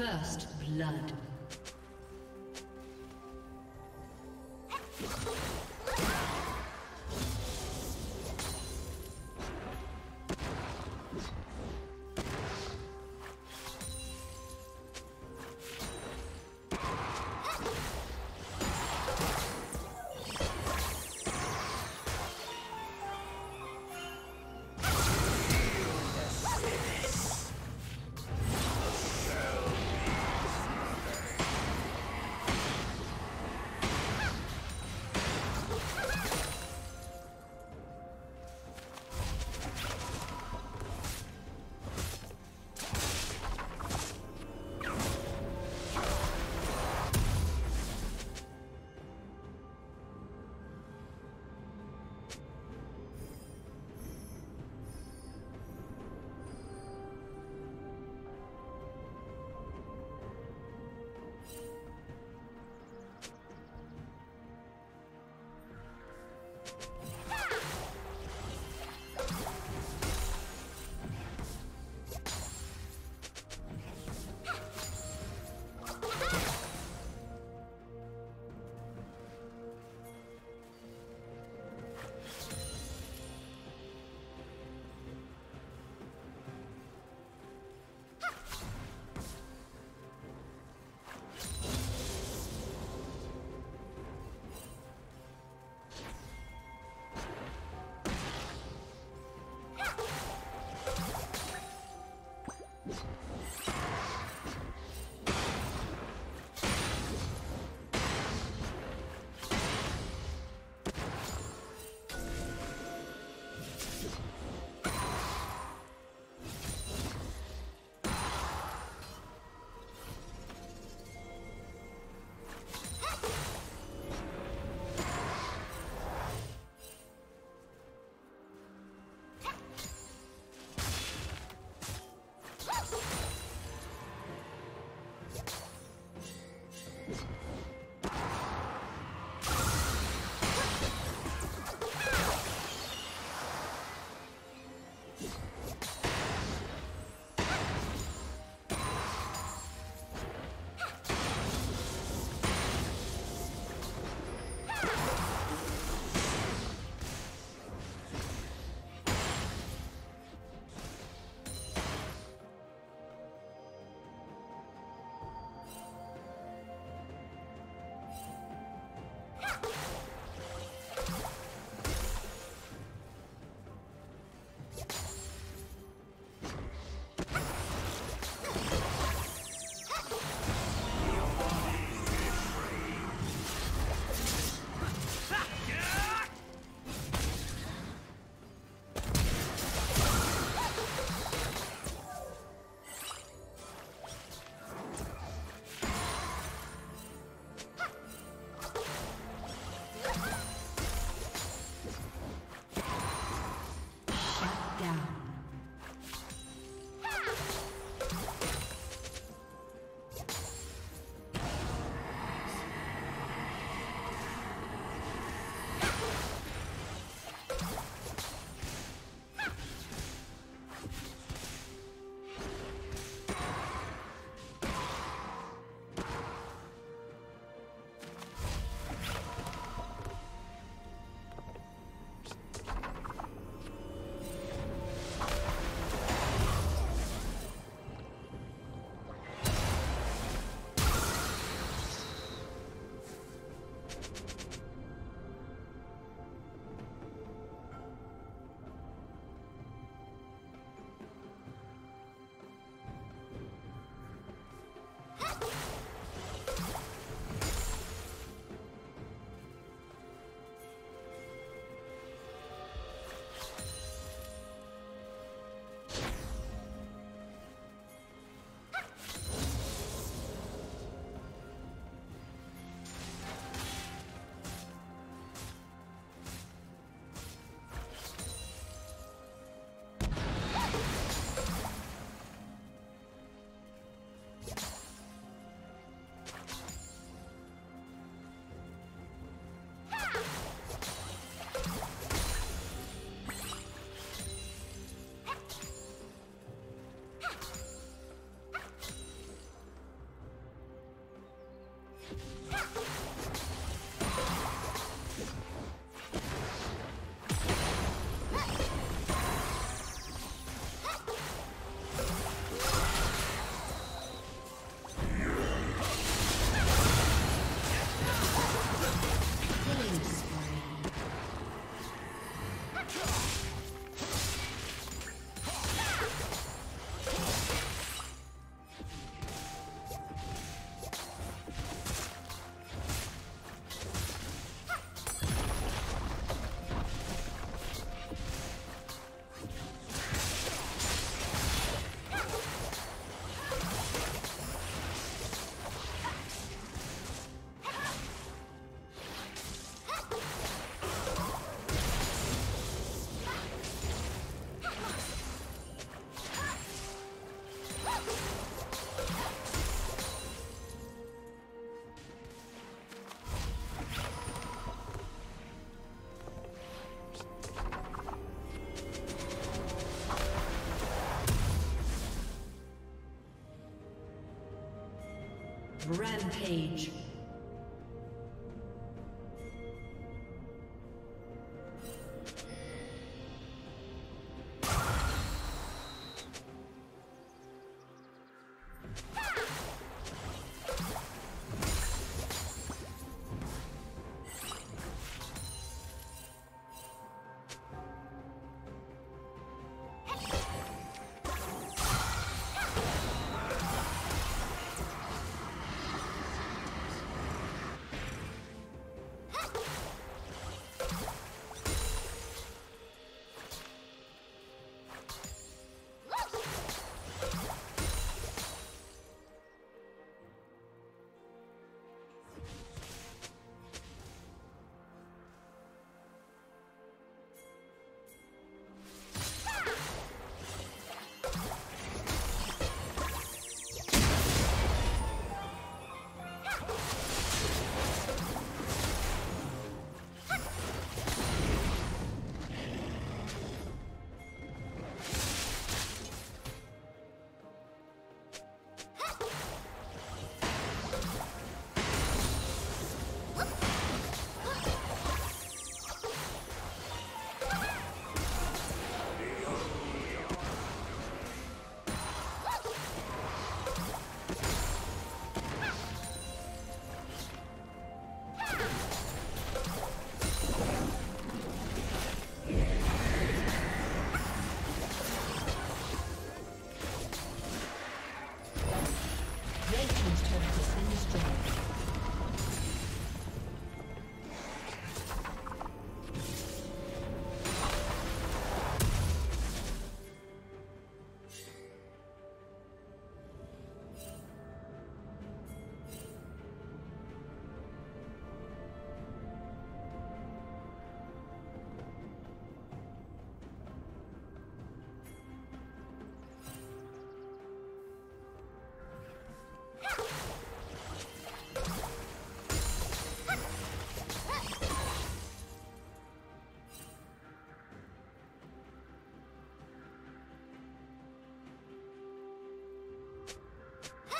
First blood. Rampage.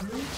Blue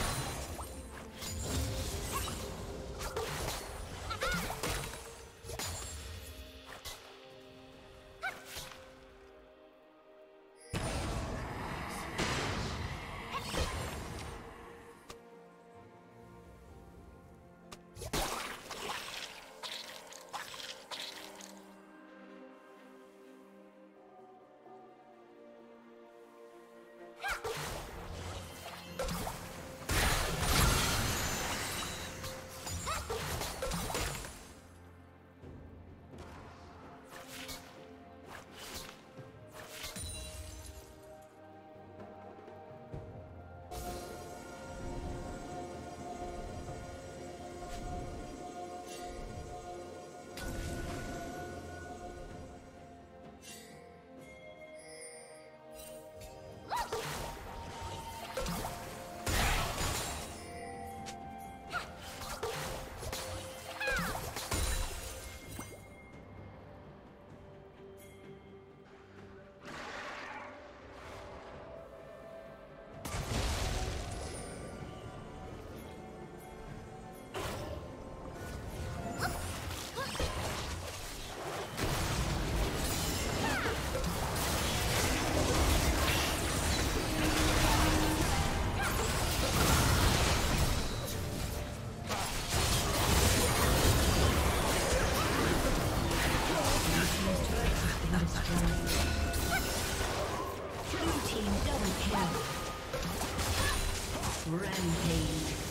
Blue team double kill. Rampage.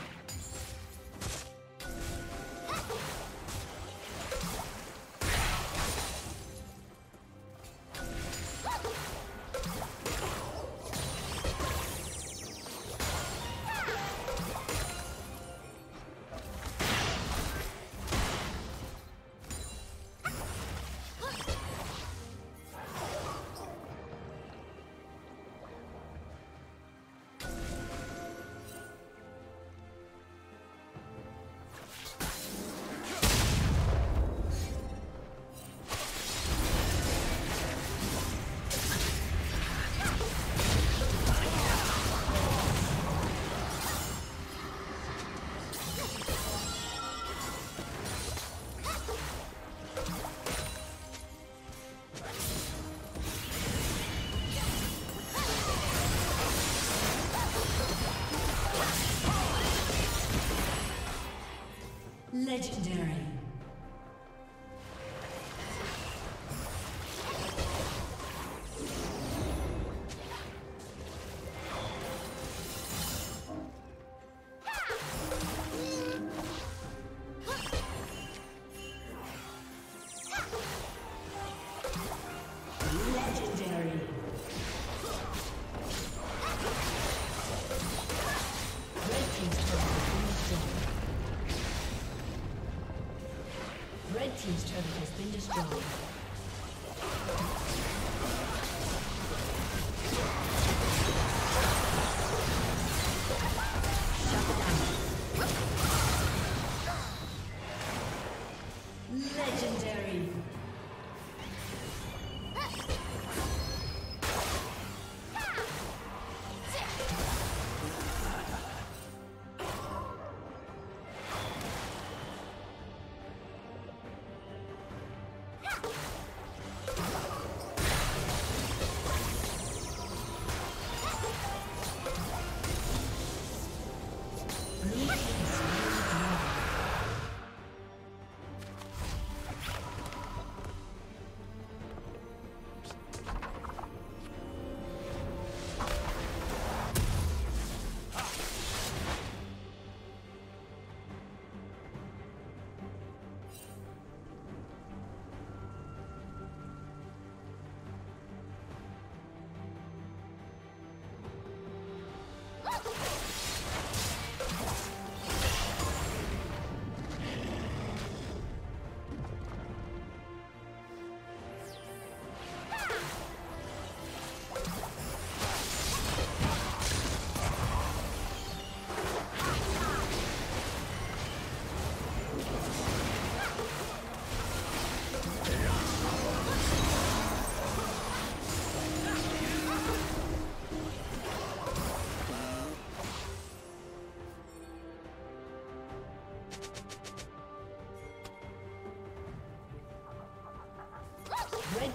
Legendary.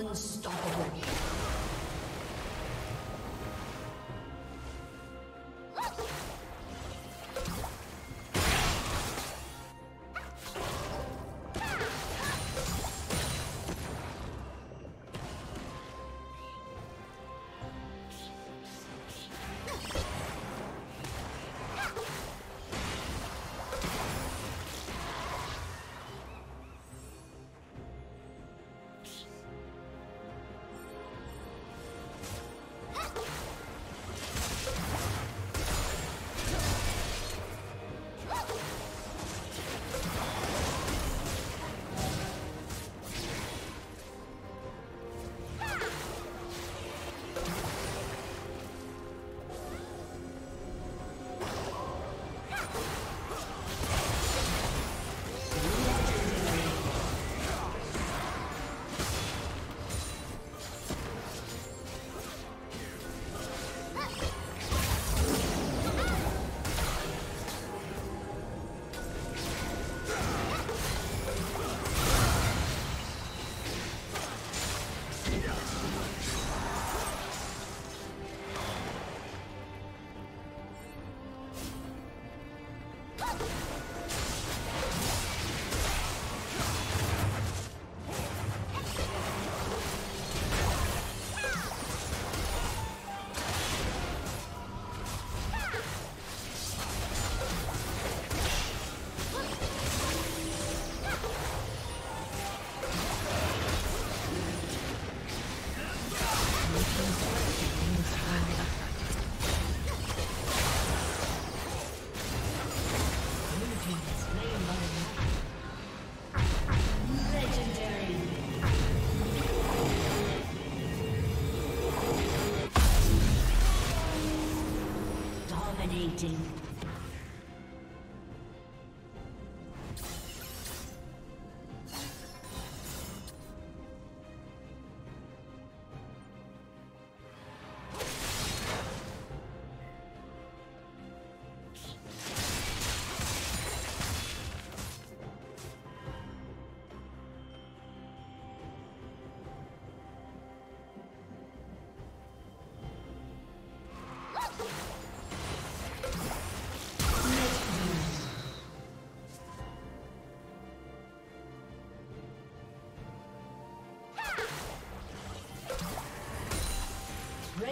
Unstoppable.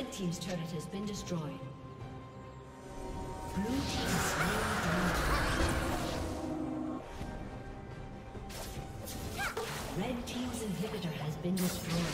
Red Team's turret has been destroyed. Blue Team slain Red Team's inhibitor has been destroyed.